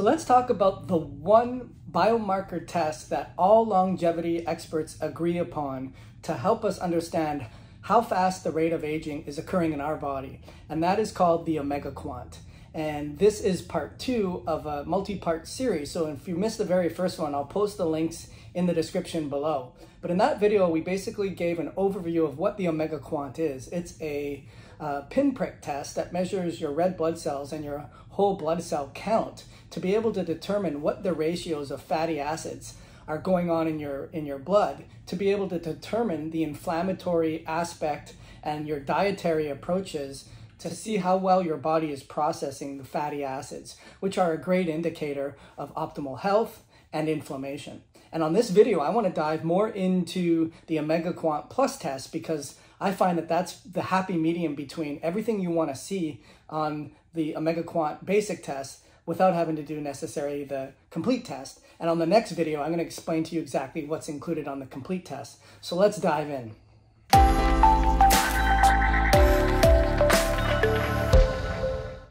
So let's talk about the one biomarker test that all longevity experts agree upon to help us understand how fast the rate of aging is occurring in our body. And that is called the Omega Quant. And this is part two of a multi-part series. So if you missed the very first one, I'll post the links in the description below. But in that video, we basically gave an overview of what the Omega Quant is. It's a uh, pinprick test that measures your red blood cells and your whole blood cell count to be able to determine what the ratios of fatty acids are going on in your in your blood to be able to determine the inflammatory aspect and your dietary approaches to see how well your body is processing the fatty acids, which are a great indicator of optimal health and inflammation. And on this video, I want to dive more into the Omega Quant Plus test because I find that that's the happy medium between everything you want to see on the Omega Quant basic test without having to do necessarily the complete test. And on the next video, I'm going to explain to you exactly what's included on the complete test. So let's dive in.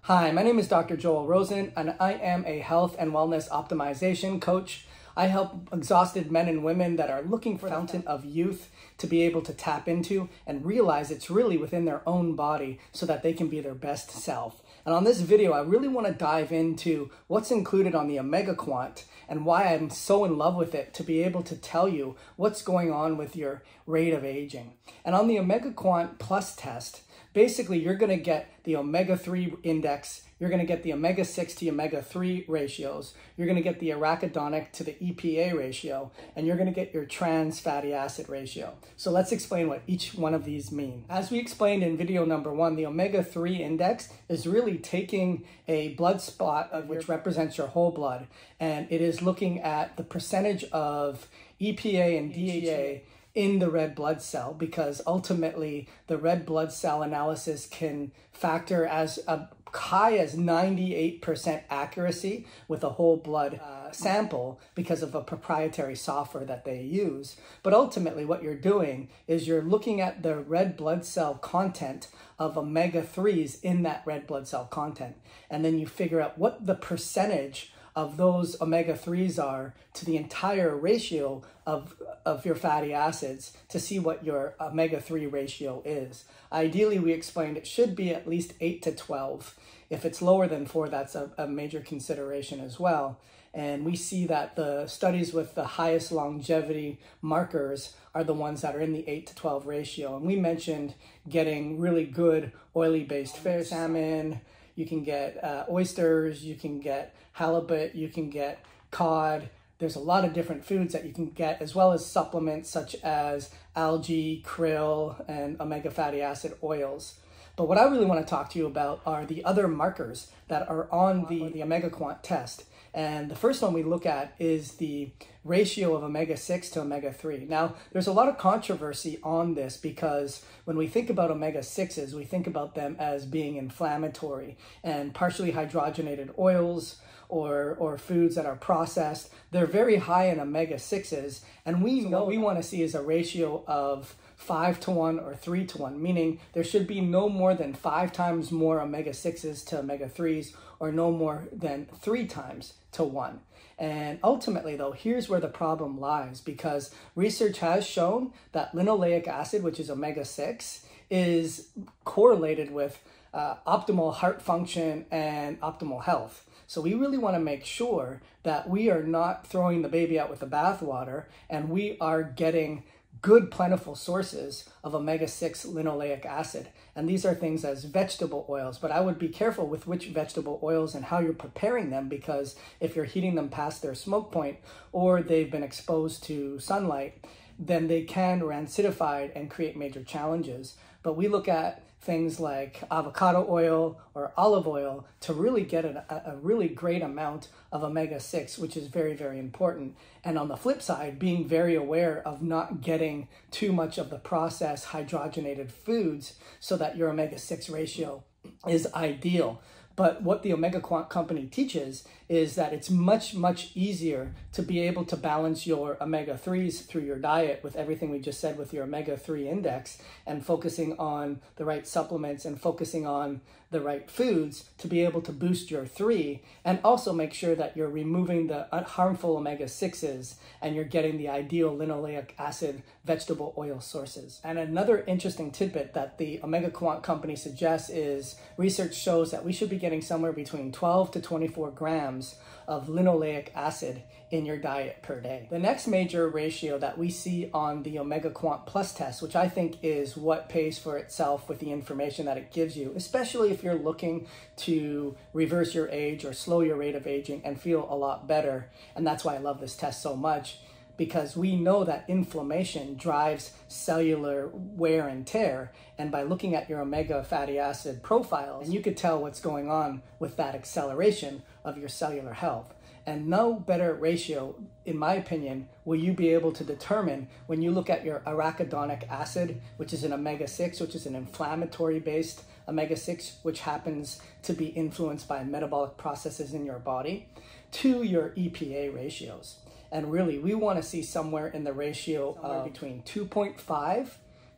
Hi, my name is Dr. Joel Rosen, and I am a health and wellness optimization coach. I help exhausted men and women that are looking for fountain of youth to be able to tap into and realize it's really within their own body so that they can be their best self. And on this video, I really want to dive into what's included on the Omega Quant and why I'm so in love with it to be able to tell you what's going on with your rate of aging. And on the Omega Quant Plus test, basically you're going to get the omega-3 index, you're going to get the omega-6 to omega-3 ratios, you're going to get the arachidonic to the EPA ratio, and you're going to get your trans fatty acid ratio. So let's explain what each one of these mean. As we explained in video number one, the omega-3 index is really taking a blood spot of which represents your whole blood, and it is looking at the percentage of EPA and DHA in the red blood cell because ultimately the red blood cell analysis can factor as a high as 98% accuracy with a whole blood uh, sample because of a proprietary software that they use. But ultimately what you're doing is you're looking at the red blood cell content of omega-3s in that red blood cell content. And then you figure out what the percentage of those omega-3s are to the entire ratio of, of your fatty acids to see what your omega-3 ratio is. Ideally, we explained it should be at least 8 to 12. If it's lower than 4, that's a, a major consideration as well. And we see that the studies with the highest longevity markers are the ones that are in the 8 to 12 ratio. And we mentioned getting really good oily based fish, salmon, you can get uh, oysters, you can get halibut, you can get cod. There's a lot of different foods that you can get, as well as supplements such as algae, krill, and omega fatty acid oils. But what I really want to talk to you about are the other markers that are on the, the Omega Quant test. And the first one we look at is the ratio of omega 6 to omega 3. Now, there's a lot of controversy on this because when we think about omega 6s, we think about them as being inflammatory and partially hydrogenated oils or, or foods that are processed. They're very high in omega 6s, and we know what we want to see is a ratio of 5 to 1 or 3 to 1, meaning there should be no more than 5 times more omega 6s to omega 3s or no more than 3 times to 1. And ultimately, though, here's where the problem lies because research has shown that linoleic acid, which is omega 6, is correlated with uh, optimal heart function and optimal health. So we really want to make sure that we are not throwing the baby out with the bathwater and we are getting good plentiful sources of omega-6 linoleic acid. And these are things as vegetable oils, but I would be careful with which vegetable oils and how you're preparing them because if you're heating them past their smoke point or they've been exposed to sunlight, then they can rancidify and create major challenges. But we look at things like avocado oil or olive oil to really get a, a really great amount of omega-6, which is very, very important. And on the flip side, being very aware of not getting too much of the processed hydrogenated foods so that your omega-6 ratio is ideal. But what the Omega Quant company teaches is that it's much, much easier to be able to balance your omega 3s through your diet with everything we just said with your omega 3 index and focusing on the right supplements and focusing on the right foods to be able to boost your 3 and also make sure that you're removing the harmful omega 6s and you're getting the ideal linoleic acid vegetable oil sources. And another interesting tidbit that the Omega Quant company suggests is research shows that we should be getting somewhere between 12 to 24 grams of linoleic acid in your diet per day. The next major ratio that we see on the Omega Quant Plus test, which I think is what pays for itself with the information that it gives you, especially if you're looking to reverse your age or slow your rate of aging and feel a lot better. And that's why I love this test so much because we know that inflammation drives cellular wear and tear. And by looking at your omega fatty acid profiles, you could tell what's going on with that acceleration of your cellular health. And no better ratio, in my opinion, will you be able to determine when you look at your arachidonic acid, which is an omega 6, which is an inflammatory based omega 6, which happens to be influenced by metabolic processes in your body, to your EPA ratios. And really, we want to see somewhere in the ratio of between 2.5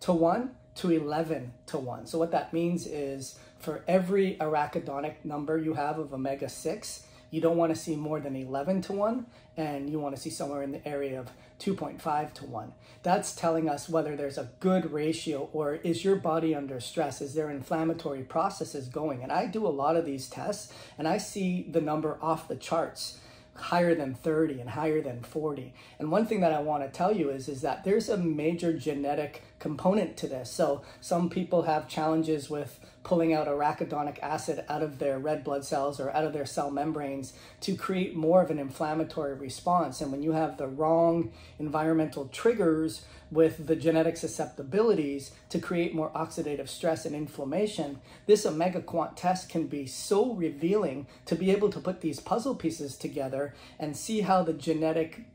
to 1 to 11 to 1. So what that means is for every arachidonic number you have of omega 6, you don't want to see more than 11 to 1, and you want to see somewhere in the area of 2.5 to 1. That's telling us whether there's a good ratio or is your body under stress? Is there inflammatory processes going? And I do a lot of these tests, and I see the number off the charts higher than 30 and higher than 40. And one thing that I want to tell you is, is that there's a major genetic component to this. So some people have challenges with pulling out arachidonic acid out of their red blood cells or out of their cell membranes to create more of an inflammatory response. And when you have the wrong environmental triggers with the genetic susceptibilities to create more oxidative stress and inflammation, this Omega Quant test can be so revealing to be able to put these puzzle pieces together and see how the genetic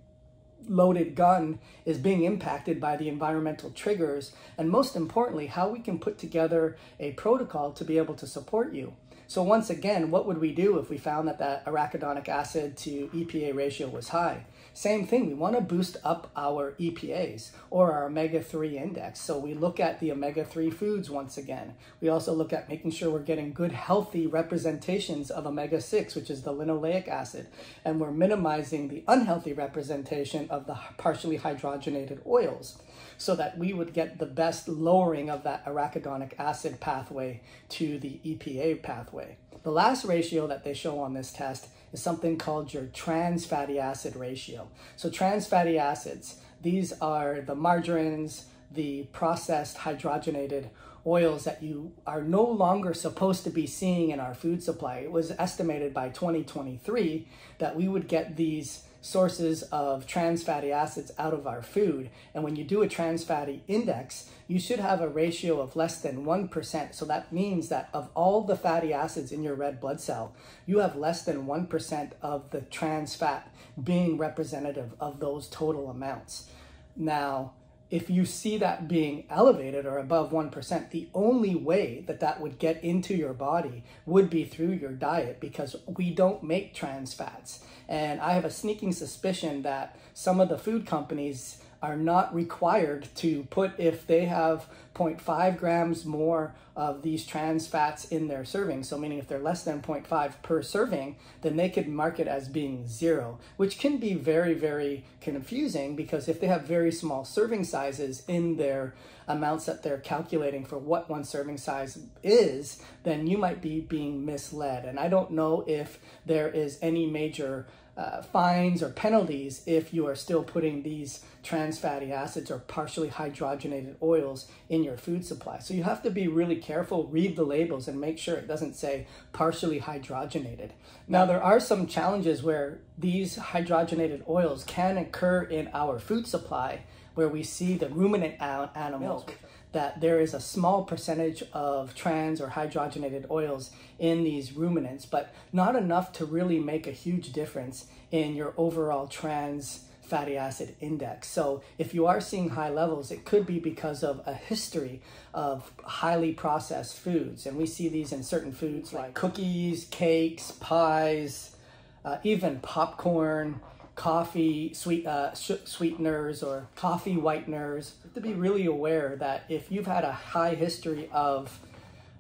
loaded gun is being impacted by the environmental triggers, and most importantly, how we can put together a protocol to be able to support you. So once again, what would we do if we found that that arachidonic acid to EPA ratio was high? Same thing, we want to boost up our EPAs or our omega-3 index. So we look at the omega-3 foods once again. We also look at making sure we're getting good healthy representations of omega-6, which is the linoleic acid, and we're minimizing the unhealthy representation of the partially hydrogenated oils so that we would get the best lowering of that arachidonic acid pathway to the EPA pathway. The last ratio that they show on this test is something called your trans fatty acid ratio. So trans fatty acids, these are the margarines, the processed hydrogenated oils that you are no longer supposed to be seeing in our food supply. It was estimated by 2023 that we would get these sources of trans fatty acids out of our food. And when you do a trans fatty index, you should have a ratio of less than 1%. So that means that of all the fatty acids in your red blood cell, you have less than 1% of the trans fat being representative of those total amounts. Now, if you see that being elevated or above 1%, the only way that that would get into your body would be through your diet because we don't make trans fats. And I have a sneaking suspicion that some of the food companies are not required to put if they have 0.5 grams more of these trans fats in their serving. So meaning if they're less than 0.5 per serving, then they could mark it as being zero, which can be very, very confusing because if they have very small serving sizes in their amounts that they're calculating for what one serving size is, then you might be being misled. And I don't know if there is any major uh, fines or penalties if you are still putting these trans fatty acids or partially hydrogenated oils in your food supply. So you have to be really careful, read the labels, and make sure it doesn't say partially hydrogenated. Now, there are some challenges where these hydrogenated oils can occur in our food supply where we see the ruminant animals. Milk that there is a small percentage of trans or hydrogenated oils in these ruminants, but not enough to really make a huge difference in your overall trans fatty acid index. So if you are seeing high levels, it could be because of a history of highly processed foods. And we see these in certain foods like cookies, cakes, pies, uh, even popcorn, coffee sweet uh, sweeteners or coffee whiteners. To be really aware that if you've had a high history of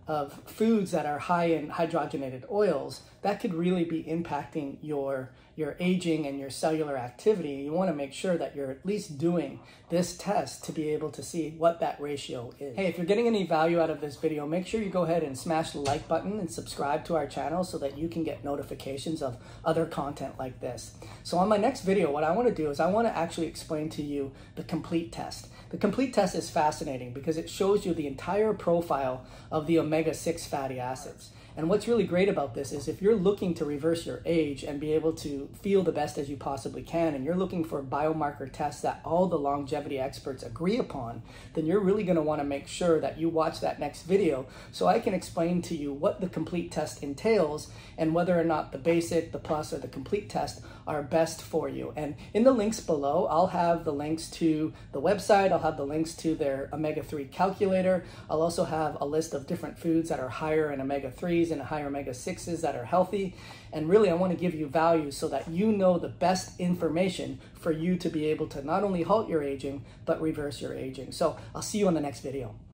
of foods that are high in hydrogenated oils, that could really be impacting your your aging and your cellular activity. You want to make sure that you're at least doing this test to be able to see what that ratio is. Hey, if you're getting any value out of this video, make sure you go ahead and smash the like button and subscribe to our channel so that you can get notifications of other content like this. So on my next video, what I want to do is I want to actually explain to you the complete test. The complete test is fascinating because it shows you the entire profile of the omega-6 fatty acids. And what's really great about this is if you're looking to reverse your age and be able to feel the best as you possibly can, and you're looking for biomarker tests that all the longevity experts agree upon, then you're really going to want to make sure that you watch that next video so I can explain to you what the complete test entails and whether or not the basic, the plus, or the complete test are best for you. And in the links below, I'll have the links to the website, I'll have the links to their omega 3 calculator, I'll also have a list of different foods that are higher in omega 3s and higher omega 6s that are healthy. And really, I want to give you value so that you know the best information for you to be able to not only halt your aging, but reverse your aging. So I'll see you on the next video.